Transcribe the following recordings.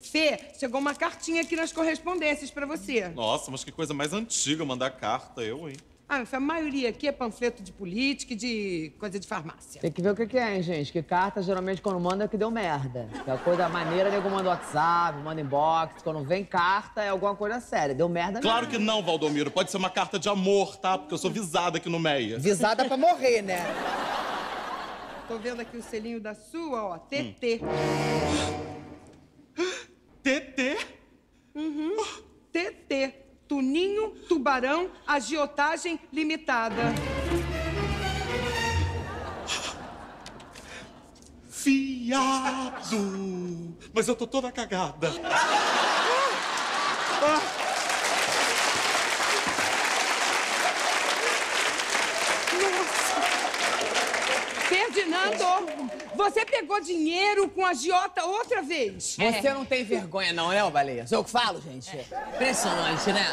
Fê, chegou uma cartinha aqui nas correspondências pra você. Nossa, mas que coisa mais antiga mandar carta, eu, hein? Ah, a maioria aqui é panfleto de política e de coisa de farmácia. Tem que ver o que, que é, hein, gente? Que carta, geralmente, quando manda, é que deu merda. Que a coisa maneira, nego manda WhatsApp, manda inbox. Quando vem carta, é alguma coisa séria. Deu merda Claro mesmo. que não, Valdomiro. Pode ser uma carta de amor, tá? Porque eu sou visada aqui no Meia. Visada pra morrer, né? Tô vendo aqui o selinho da sua, ó, TT. TT? TT. Tuninho, tubarão, agiotagem limitada. Fiado! Mas eu tô toda cagada. Ferdinando, você pegou dinheiro com agiota outra vez. Você não tem vergonha, não, né, ô Baleia? Sou eu que falo, gente? Impressionante, né?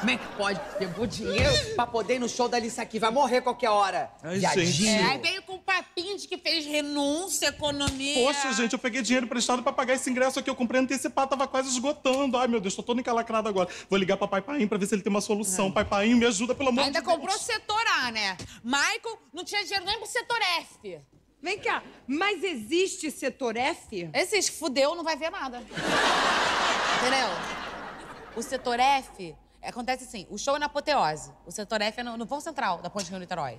Como é que pode? Pegou dinheiro pra poder ir no show da Alice aqui. Vai morrer qualquer hora. Ai, gente. É, aí veio com de que fez renúncia, economia. Poxa, gente, eu peguei dinheiro emprestado pra pagar esse ingresso aqui. Eu comprei antecipado, tava quase esgotando. Ai, meu Deus, tô todo encalacrado agora. Vou ligar pra Pai Paim pra ver se ele tem uma solução. Pai Paim, me ajuda, pelo amor Ainda de Deus. comprou setor A, né? Michael não tinha dinheiro nem pro setor F. Vem cá, mas existe setor F? Esses fudeu não vai ver nada. Entendeu? O setor F acontece assim: o show é na apoteose. O setor F é no, no voo central da Ponte Rio Niterói.